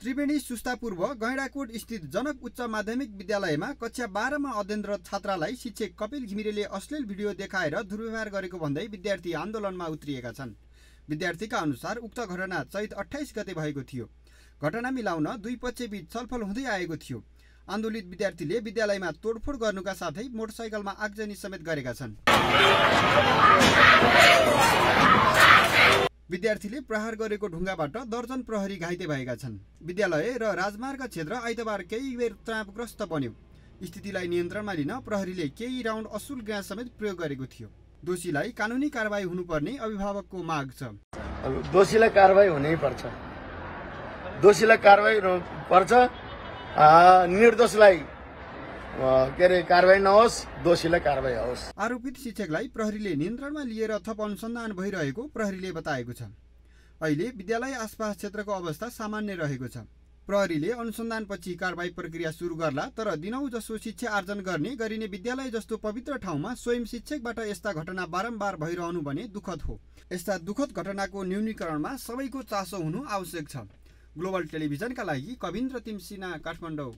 त्रिवेणी सुस्ता पूर्व गैँडाकोट स्थित जनक उच्च माध्यमिक विद्यालयमा कक्षा बाह्रमा अध्ययनरत छात्रालाई शिक्षक कपिल घिमिरेले अश्लील भिडियो देखाएर दुर्व्यवहार गरेको भन्दै विद्यार्थी आन्दोलनमा उत्रिएका छन्। विद्यार्थीका अनुसार उक्त घटना चैत अठाइस गते भएको थियो। घटना मिलाउन दुई पक्षबीच छलफल हुँदै आएको थियो। आन्दोलित विद्यार्थीले विद्यालयमा तोडफोड गर्नुका साथै मोटरसाइकलमा आगजनी समेत गरेका छन्। विद्यार्थीले प्रहार गरेको ढुङ्गाबाट दर्जन प्रहरी घाइते भएका छन्। विद्यालय र राजमार्ग क्षेत्र आइतबार केही बेर तनावग्रस्त बन्यो। स्थितिलाई नियन्त्रणमा लिन प्रहरीले केही राउन्ड असुल ग्यास समेत प्रयोग गरेको थियो। दोषीलाई कानुनी कारवाही हुनुपर्ने अभिभावकको माग छ। दोषीलाई कारवाही हुनै पर्छ। दोषीलाई कारवाही पर्छ। निर्दोषलाई के अरे कारवाही नहोस् दोषीलाई होस्। आरोपित शिक्षकलाई प्रहरीले नियन्त्रणमा लिएर थप अनुसन्धान भइरहेको प्रहरीले बताएको छ। अहिले विद्यालय आसपास क्षेत्रको अवस्था सामान्य रहेको छ। प्रहरीले अनुसन्धानपछि कारवाही प्रक्रिया सुरु गर्ला तर दिनौ जसो शिक्षा आर्जन गर्ने गरिने विद्यालय जस्तो पवित्र ठाउँमा स्वयं शिक्षकबाट यस्ता घटना बारम्बार भइरहनु भने दुःखद हो। यस्ता दुःखद घटनाको न्यूनीकरणमा सबैको चासो हुनु आवश्यक छ। ग्लोबल टेलिभिजनका लागि कविन्द्र तिमसिना काठमाडौँ।